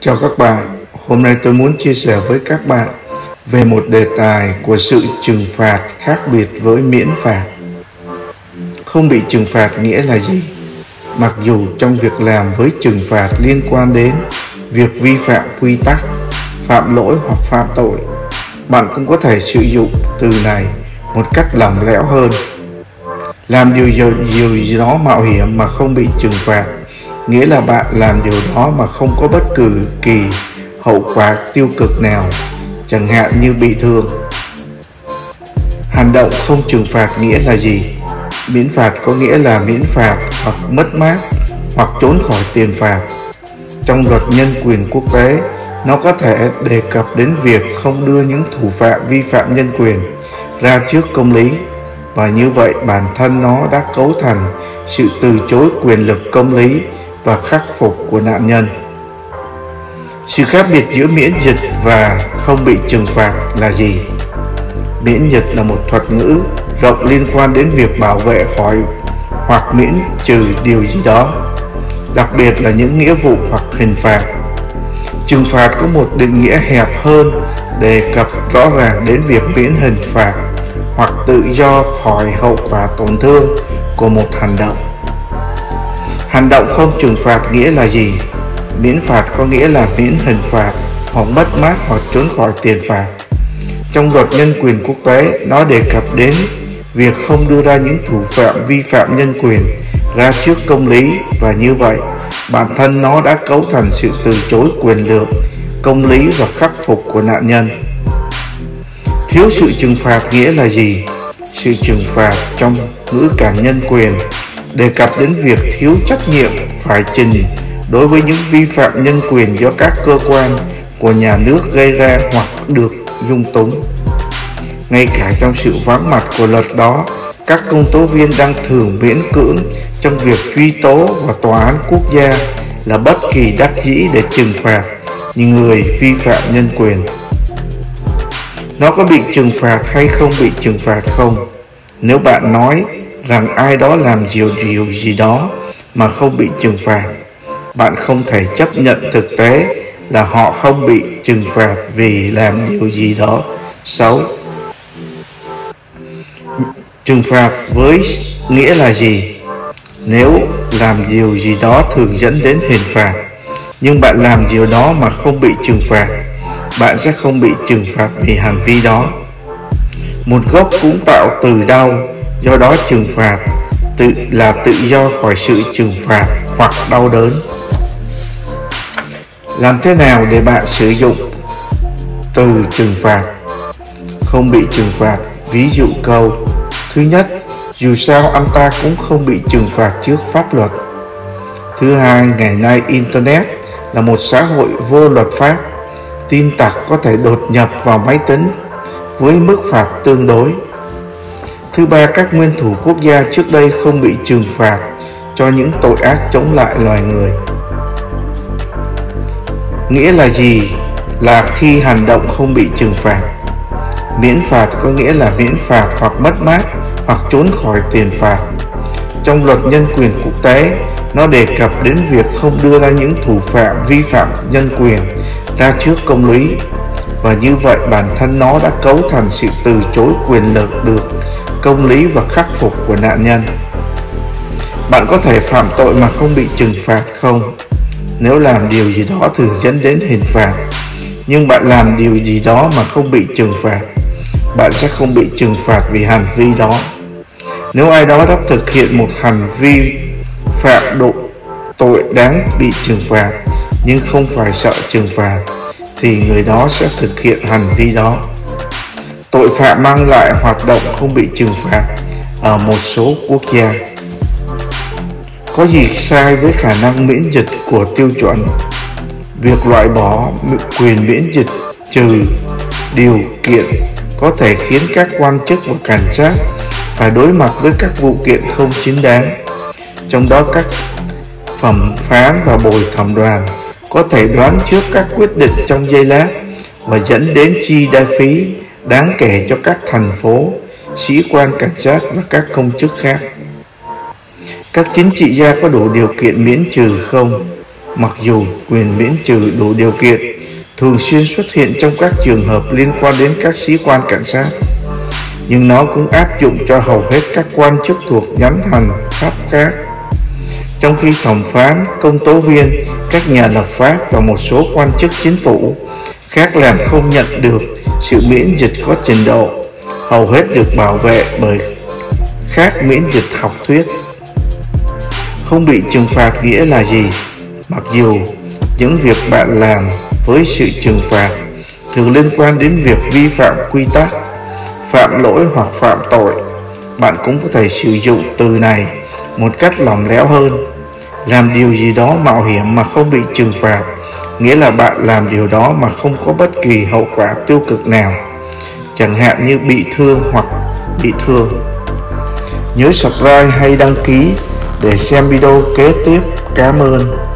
Chào các bạn, hôm nay tôi muốn chia sẻ với các bạn về một đề tài của sự trừng phạt khác biệt với miễn phạt. Không bị trừng phạt nghĩa là gì? Mặc dù trong việc làm với trừng phạt liên quan đến việc vi phạm quy tắc, phạm lỗi hoặc phạm tội, bạn cũng có thể sử dụng từ này một cách lỏng lẻo hơn. Làm điều gì, điều gì đó mạo hiểm mà không bị trừng phạt nghĩa là bạn làm điều đó mà không có bất cứ kỳ hậu quả tiêu cực nào, chẳng hạn như bị thương. Hành động không trừng phạt nghĩa là gì? Miễn phạt có nghĩa là miễn phạt hoặc mất mát hoặc trốn khỏi tiền phạt. Trong luật nhân quyền quốc tế, nó có thể đề cập đến việc không đưa những thủ phạm vi phạm nhân quyền ra trước công lý và như vậy bản thân nó đã cấu thành sự từ chối quyền lực công lý và khắc phục của nạn nhân. Sự khác biệt giữa miễn dịch và không bị trừng phạt là gì? Miễn dịch là một thuật ngữ rộng liên quan đến việc bảo vệ khỏi hoặc miễn trừ điều gì đó, đặc biệt là những nghĩa vụ hoặc hình phạt. Trừng phạt có một định nghĩa hẹp hơn đề cập rõ ràng đến việc miễn hình phạt hoặc tự do khỏi hậu quả tổn thương của một hành động. Hành động không trừng phạt nghĩa là gì? Miễn phạt có nghĩa là miễn hình phạt hoặc mất mát hoặc trốn khỏi tiền phạt. Trong luật nhân quyền quốc tế, nó đề cập đến việc không đưa ra những thủ phạm vi phạm nhân quyền ra trước công lý và như vậy bản thân nó đã cấu thành sự từ chối quyền lực, công lý và khắc phục của nạn nhân. Thiếu sự trừng phạt nghĩa là gì? Sự trừng phạt trong ngữ cảnh nhân quyền đề cập đến việc thiếu trách nhiệm phải trình đối với những vi phạm nhân quyền do các cơ quan của nhà nước gây ra hoặc được dung túng. Ngay cả trong sự vắng mặt của luật đó, các công tố viên đang thường miễn cưỡng trong việc truy tố và tòa án quốc gia là bất kỳ đắc dĩ để trừng phạt những người vi phạm nhân quyền. Nó có bị trừng phạt hay không bị trừng phạt không? Nếu bạn nói rằng ai đó làm điều điều gì đó mà không bị trừng phạt. Bạn không thể chấp nhận thực tế là họ không bị trừng phạt vì làm điều gì đó. Xấu trừng phạt với nghĩa là gì? Nếu làm điều gì đó thường dẫn đến hình phạt, nhưng bạn làm điều đó mà không bị trừng phạt, bạn sẽ không bị trừng phạt vì hành vi đó. Một gốc cũng tạo từ đau do đó trừng phạt, tự là tự do khỏi sự trừng phạt hoặc đau đớn. Làm thế nào để bạn sử dụng từ trừng phạt? Không bị trừng phạt, ví dụ câu, thứ nhất, dù sao anh ta cũng không bị trừng phạt trước pháp luật. Thứ hai, ngày nay internet là một xã hội vô luật pháp, tin tặc có thể đột nhập vào máy tính với mức phạt tương đối. Thứ ba, các nguyên thủ quốc gia trước đây không bị trừng phạt cho những tội ác chống lại loài người. Nghĩa là gì? Là khi hành động không bị trừng phạt. Miễn phạt có nghĩa là miễn phạt hoặc mất mát hoặc trốn khỏi tiền phạt. Trong luật nhân quyền quốc tế, nó đề cập đến việc không đưa ra những thủ phạm vi phạm nhân quyền ra trước công lý và như vậy bản thân nó đã cấu thành sự từ chối quyền lực được công lý và khắc phục của nạn nhân. Bạn có thể phạm tội mà không bị trừng phạt không? Nếu làm điều gì đó thường dẫn đến hình phạt, nhưng bạn làm điều gì đó mà không bị trừng phạt, bạn sẽ không bị trừng phạt vì hành vi đó. Nếu ai đó đã thực hiện một hành vi phạm độ tội đáng bị trừng phạt, nhưng không phải sợ trừng phạt, thì người đó sẽ thực hiện hành vi đó tội phạm mang lại hoạt động không bị trừng phạt ở một số quốc gia. Có gì sai với khả năng miễn dịch của tiêu chuẩn? Việc loại bỏ quyền miễn dịch trừ điều kiện có thể khiến các quan chức và cảnh sát phải đối mặt với các vụ kiện không chính đáng, trong đó các phẩm phán và bồi thẩm đoàn có thể đoán trước các quyết định trong giây lát và dẫn đến chi đa phí đáng kể cho các thành phố, sĩ quan cảnh sát và các công chức khác. Các chính trị gia có đủ điều kiện miễn trừ không? mặc dù quyền miễn trừ đủ điều kiện thường xuyên xuất hiện trong các trường hợp liên quan đến các sĩ quan cảnh sát nhưng nó cũng áp dụng cho hầu hết các quan chức thuộc nhánh hành pháp khác trong khi thẩm phán công tố viên các nhà lập pháp và một số quan chức chính phủ khác làm không nhận được sự miễn dịch có trình độ, hầu hết được bảo vệ bởi khác miễn dịch học thuyết. Không bị trừng phạt nghĩa là gì? Mặc dù những việc bạn làm với sự trừng phạt thường liên quan đến việc vi phạm quy tắc, phạm lỗi hoặc phạm tội, bạn cũng có thể sử dụng từ này một cách lỏng lẻo hơn. Làm điều gì đó mạo hiểm mà không bị trừng phạt nghĩa là bạn làm điều đó mà không có bất kỳ hậu quả tiêu cực nào. Chẳng hạn như bị thương hoặc bị thương. Nhớ subscribe hay đăng ký để xem video kế tiếp. Cảm ơn.